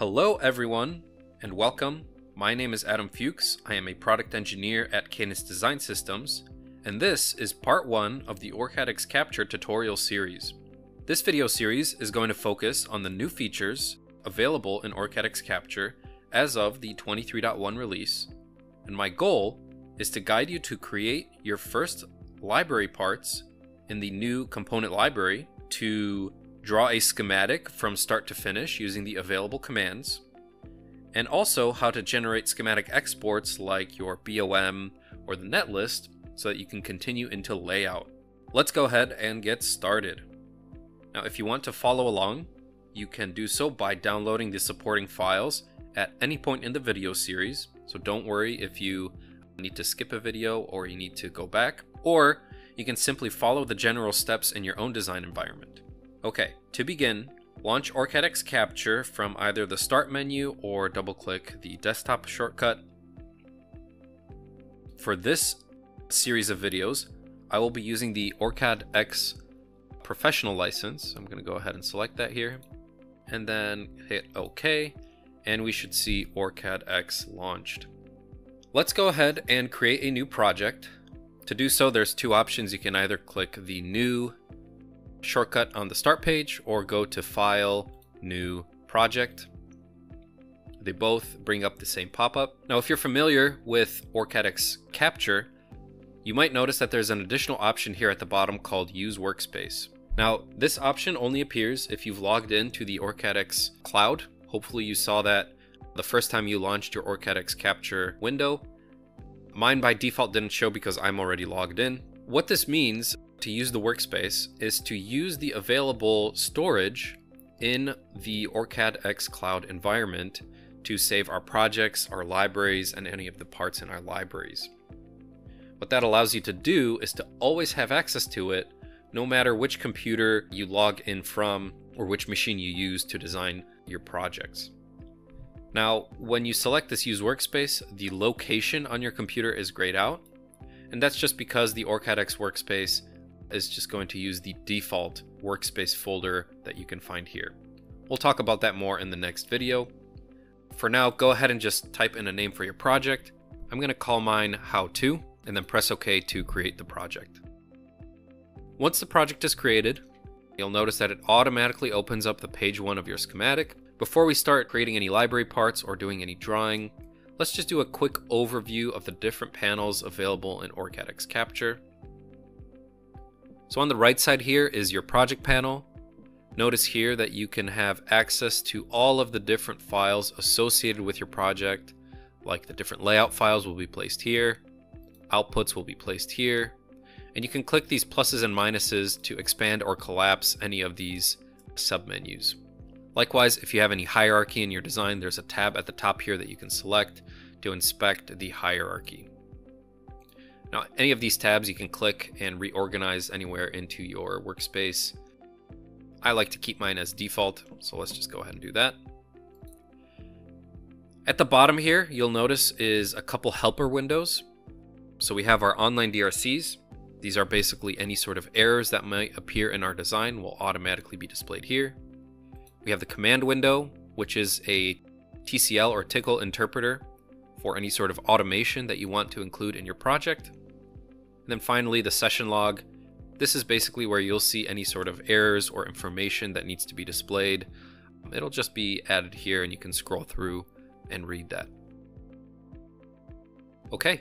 Hello, everyone, and welcome. My name is Adam Fuchs. I am a product engineer at Cadence Design Systems, and this is part one of the OrCAD Capture tutorial series. This video series is going to focus on the new features available in OrCAD Capture as of the 23.1 release, and my goal is to guide you to create your first library parts in the new component library to draw a schematic from start to finish using the available commands, and also how to generate schematic exports like your BOM or the netlist so that you can continue into layout. Let's go ahead and get started. Now, if you want to follow along, you can do so by downloading the supporting files at any point in the video series. So don't worry if you need to skip a video or you need to go back, or you can simply follow the general steps in your own design environment. Okay, to begin, launch OrCAD X Capture from either the Start menu or double click the desktop shortcut. For this series of videos, I will be using the OrCAD X Professional license. I'm going to go ahead and select that here and then hit OK and we should see OrCAD X launched. Let's go ahead and create a new project. To do so, there's two options. You can either click the new shortcut on the start page or go to File, New Project. They both bring up the same pop-up. Now, if you're familiar with OrCAD X Capture, you might notice that there's an additional option here at the bottom called Use Workspace. Now, this option only appears if you've logged into the OrCAD X Cloud. Hopefully you saw that the first time you launched your OrCAD X Capture window. Mine by default didn't show because I'm already logged in. What this means to use the workspace is to use the available storage in the OrCAD X Cloud environment to save our projects, our libraries, and any of the parts in our libraries. What that allows you to do is to always have access to it no matter which computer you log in from or which machine you use to design your projects. Now, when you select this use workspace, the location on your computer is grayed out, and that's just because the OrCAD X workspace is just going to use the default workspace folder that you can find here. We'll talk about that more in the next video. For now, go ahead and just type in a name for your project. I'm going to call mine How To, and then press OK to create the project. Once the project is created, you'll notice that it automatically opens up the page one of your schematic. Before we start creating any library parts or doing any drawing, let's just do a quick overview of the different panels available in OrCAD Capture. So on the right side here is your project panel. Notice here that you can have access to all of the different files associated with your project, like the different layout files will be placed here, outputs will be placed here, and you can click these pluses and minuses to expand or collapse any of these submenus. Likewise, if you have any hierarchy in your design, there's a tab at the top here that you can select to inspect the hierarchy. Now, any of these tabs you can click and reorganize anywhere into your workspace. I like to keep mine as default, so let's just go ahead and do that. At the bottom here, you'll notice is a couple helper windows. So we have our online DRCs. These are basically any sort of errors that might appear in our design will automatically be displayed here. We have the command window, which is a TCL or Tickle interpreter for any sort of automation that you want to include in your project. And then finally, the session log. This is basically where you'll see any sort of errors or information that needs to be displayed. It'll just be added here and you can scroll through and read that. Okay,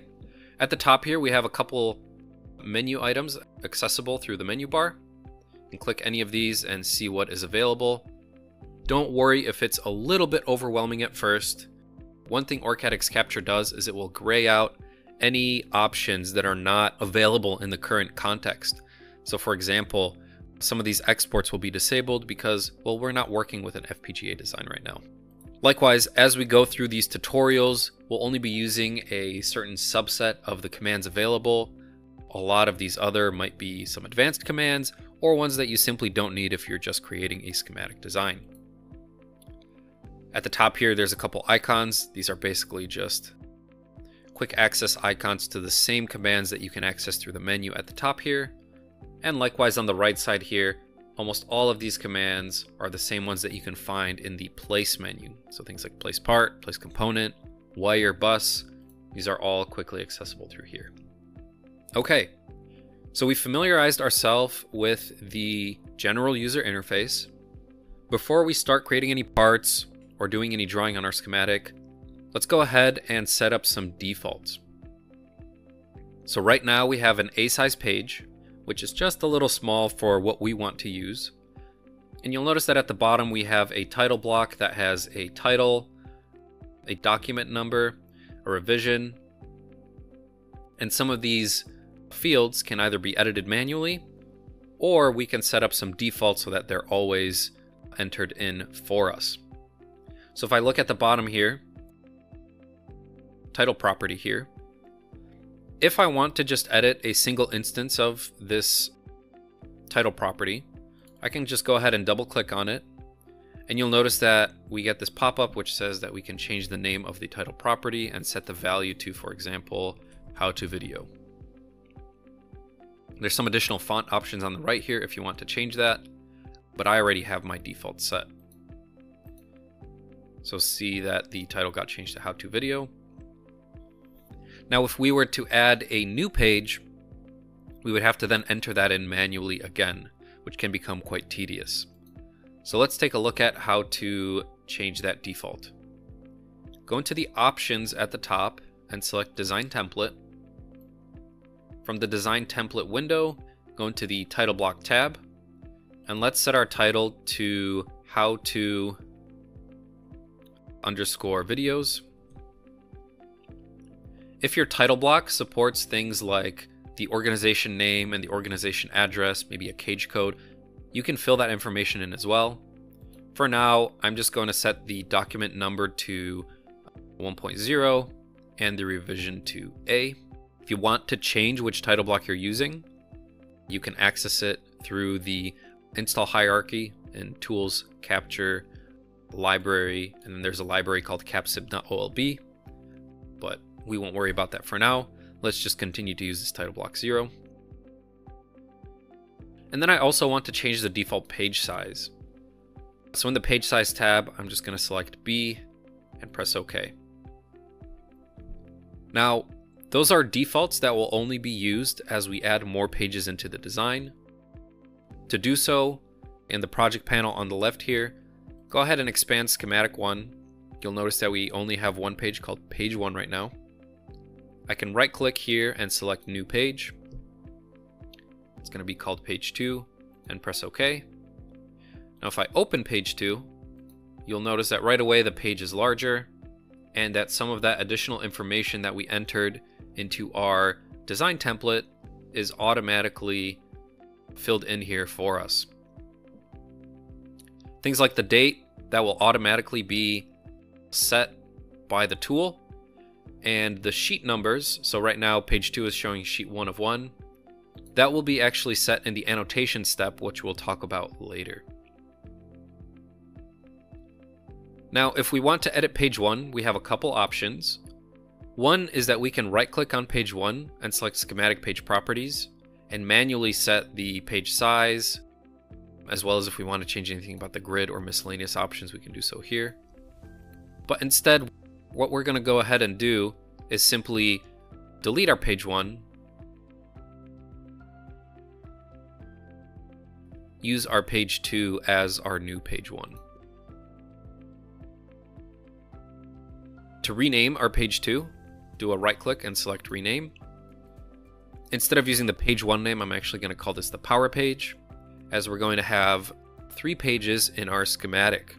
at the top here we have a couple menu items accessible through the menu bar. You can click any of these and see what is available. Don't worry if it's a little bit overwhelming at first. One thing OrCAD X Capture does is it will gray out any options that are not available in the current context. So for example, some of these exports will be disabled because, well, we're not working with an FPGA design right now. Likewise, as we go through these tutorials, we'll only be using a certain subset of the commands available. A lot of these other might be some advanced commands or ones that you simply don't need if you're just creating a schematic design. At the top here, there's a couple icons. These are basically just quick access icons to the same commands that you can access through the menu at the top here. And likewise on the right side here, almost all of these commands are the same ones that you can find in the place menu. So things like place part, place component, wire bus, these are all quickly accessible through here. Okay, so we familiarized ourselves with the general user interface. Before we start creating any parts or doing any drawing on our schematic, let's go ahead and set up some defaults. So right now we have an A-size page which is just a little small for what we want to use. And you'll notice that at the bottom we have a title block that has a title, a document number, a revision, and some of these fields can either be edited manually or we can set up some defaults so that they're always entered in for us. So if I look at the bottom here, title property here, if I want to just edit a single instance of this title property, I can just go ahead and double click on it. And you'll notice that we get this pop-up which says that we can change the name of the title property and set the value to, for example, how to video. There's some additional font options on the right here if you want to change that, but I already have my default set. So see that the title got changed to how to video. Now, if we were to add a new page, we would have to then enter that in manually again, which can become quite tedious. So let's take a look at how to change that default. Go into the options at the top and select Design Template. From the Design Template window, go into the Title Block tab, and let's set our title to How to underscore videos. If your title block supports things like the organization name and the organization address, maybe a cage code, you can fill that information in as well. For now, I'm just going to set the document number to 1.0 and the revision to A. If you want to change which title block you're using, you can access it through the install hierarchy and tools, capture, library, and then there's a library called capsym.olb. We won't worry about that for now. Let's just continue to use this title block 0. And then I also want to change the default page size. So in the page size tab, I'm just going to select B and press OK. Now, those are defaults that will only be used as we add more pages into the design. To do so, in the project panel on the left here, go ahead and expand schematic 1. You'll notice that we only have one page called page 1 right now. I can right click here and select new page. It's going to be called page 2 and press OK. Now if I open page 2, you'll notice that right away the page is larger and that some of that additional information that we entered into our design template is automatically filled in here for us. Things like the date that will automatically be set by the tool and the sheet numbers, so right now page 2 is showing sheet 1 of 1, that will be actually set in the annotation step, which we'll talk about later. Now, if we want to edit page 1, we have a couple options. One is that we can right click on page 1 and select schematic page properties and manually set the page size, as well as if we want to change anything about the grid or miscellaneous options, we can do so here. But instead, what we're going to go ahead and do is simply delete our page one, use our page two as our new page one. To rename our page two, do a right click and select rename. Instead of using the page one name, I'm actually going to call this the power page, as we're going to have three pages in our schematic.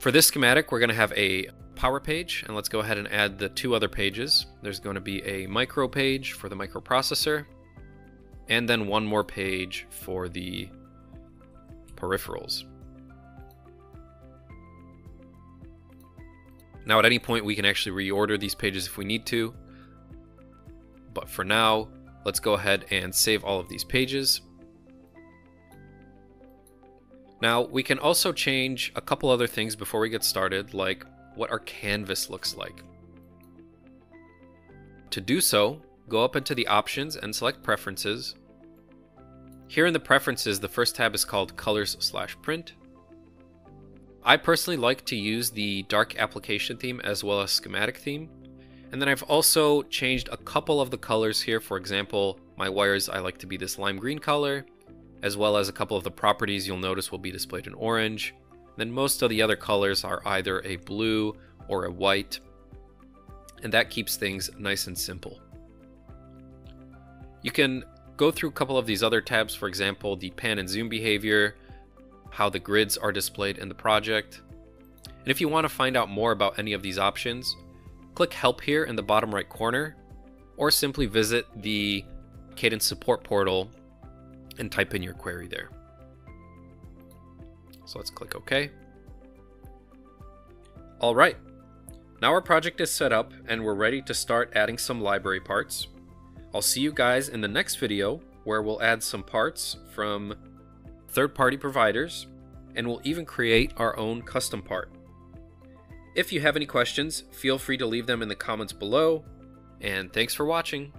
For this schematic, we're going to have a power page, and let's go ahead and add the two other pages. There's going to be a micro page for the microprocessor, and then one more page for the peripherals. Now at any point we can actually reorder these pages if we need to, but for now, let's go ahead and save all of these pages. Now, we can also change a couple other things before we get started, like what our canvas looks like. To do so, go up into the options and select preferences. Here in the preferences, the first tab is called colors slash print. I personally like to use the dark application theme as well as schematic theme. And then I've also changed a couple of the colors here. For example, my wires I like to be this lime green color, as well as a couple of the properties you'll notice will be displayed in orange. Then most of the other colors are either a blue or a white, and that keeps things nice and simple. You can go through a couple of these other tabs, for example, the pan and zoom behavior, how the grids are displayed in the project. And if you want to find out more about any of these options, click help here in the bottom right corner, or simply visit the Cadence support portal and type in your query there. So let's click OK. All right, now our project is set up and we're ready to start adding some library parts. I'll see you guys in the next video where we'll add some parts from third-party providers and we'll even create our own custom part. If you have any questions, feel free to leave them in the comments below, and thanks for watching.